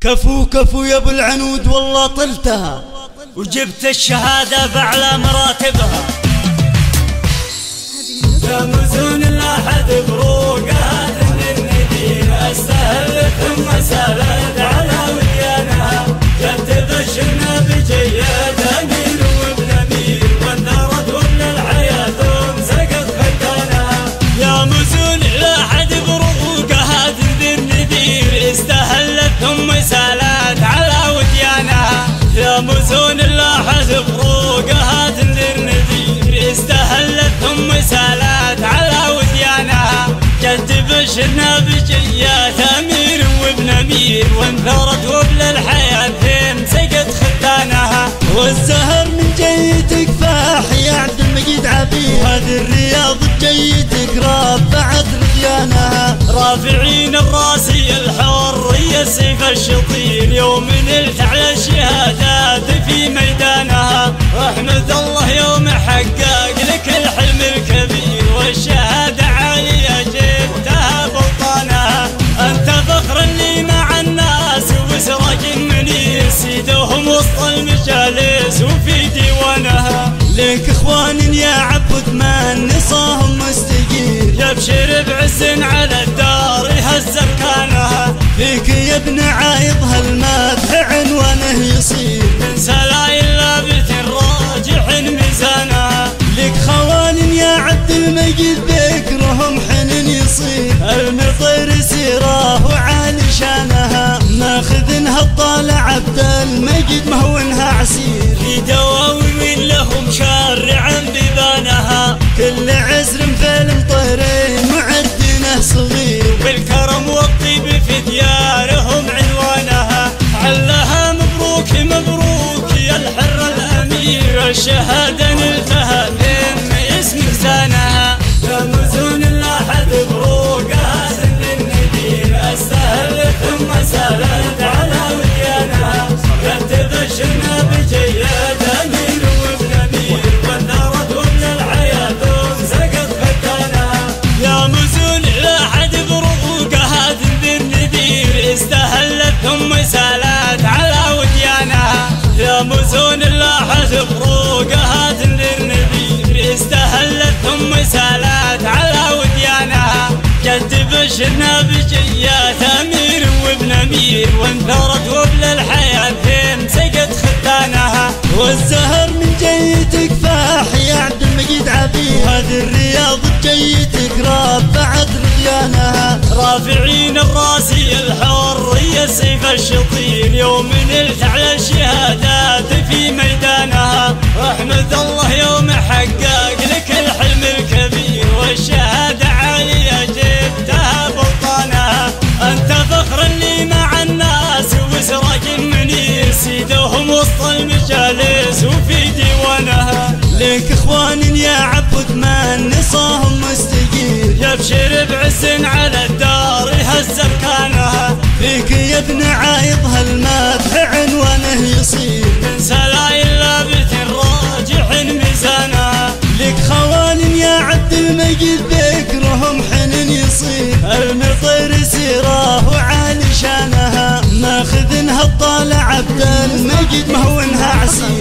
كفو كفو يا ابو العنود والله طلتها. وجبت الشهادة بأعلى مراتبها. امير وانثرت وابن الحياة ثم سقط ختانها والزهر من جيتك فاح يا عبد المجيد عبيد. هذه الرياض جيتك راب بعد رضيانها رافعين الراسي الحرية سيف الشطير يوم نلت على الشهادات في ميدانها. احمد المجالس وفي ديوانها. لك إخوان يا عبد ما نصاهم مستقير يبشر بعز على الدار يهز اركانها فيك يا ابن المجيد مهونها عسير. في دواوين لهم شارعا ببانها. كل عزر في المطيرين معدنه صغير. بالكرم والطيب في ديارهم عنوانها. علها مبروك مبروك يا الحر الأمير. الشهادة ثم سالت على وديانها يا مزون لا حد بروقه هذا النذير استهلت ثم سالت على وديانها جد بشرنا بجيات امير وابن أمير. وانثرت وابن الحياة ثم سقط ختانها والزهر من جيتك فاح يا عبد المجيد عبيد. هذه الرياض جيتك راب رضيانها رافعين الراسي الحرية سيف الشطير يوم نلت على الشهادات في ميدانها. أحمد الله يوم حقق لك الحلم الكبير والشهادة عالية جبتها بوطانها أنت فخر لي مع الناس وسراج منير سيدهم وسط المجالس وفي ديوانها. لك إخوان يا عبد ما نصاهم بعز على الدار يهز اركانها فيك يا ابن عايض هالمدح عنوانه؟ يصير من سلايل لابت راجع ميزانها لك خوان يا عبد المجيد ذكرهم حنين يصير. المطير سيره وعالي شانها ماخذنها الطالع عبد المجيد مهونها عسير.